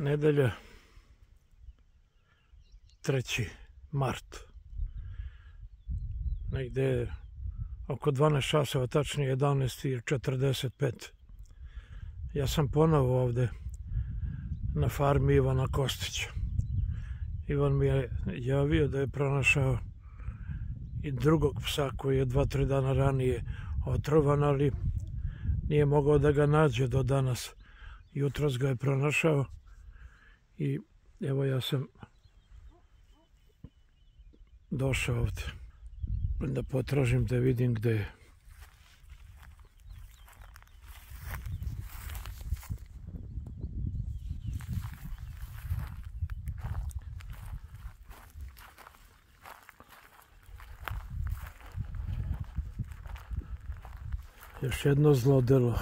Nedelja 3. mart. Negde oko 12 časova, tačnije 11.45. Ja sam ponovo ovde na farmi Ivana Kostića. Ivan mi je javio da je pronašao i drugog psa koji je dva, tri dana ranije otrovan, ali nije mogao da ga nađe do danas. Jutros ga je pronašao i evo ja sam došao ovdje da potražim da vidim gde je. Još jedno zlodelo,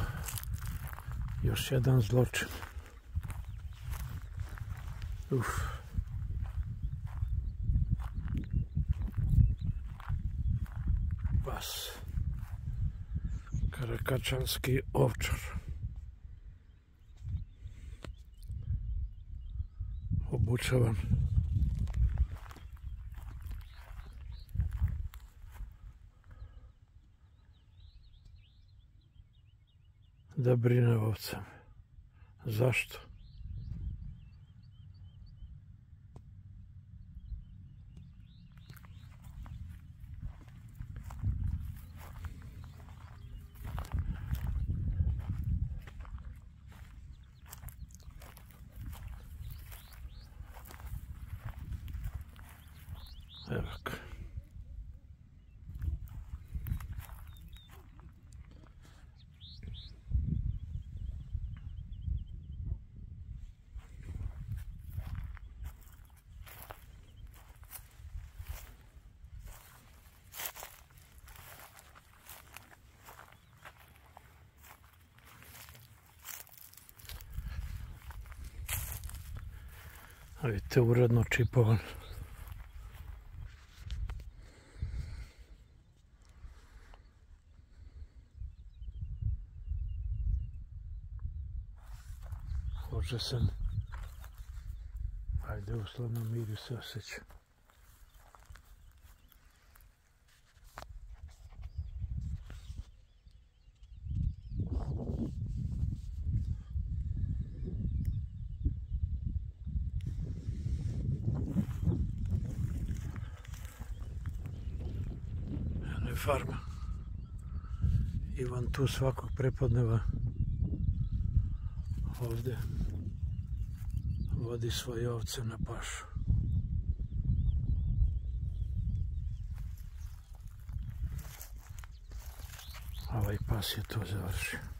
još jedan zločin. Uf. Pas. Karakačanski ovčar. Obučavan. Da brine ovcem. Zašto? Tak. Ovaj teoredno čipovan. Sam, ajde uslovno miru se osjeća. Eno farma. Ivan tu svakog prepodneva ovdje vodi svoje ovce na pašu. Ovaj pas je to završio.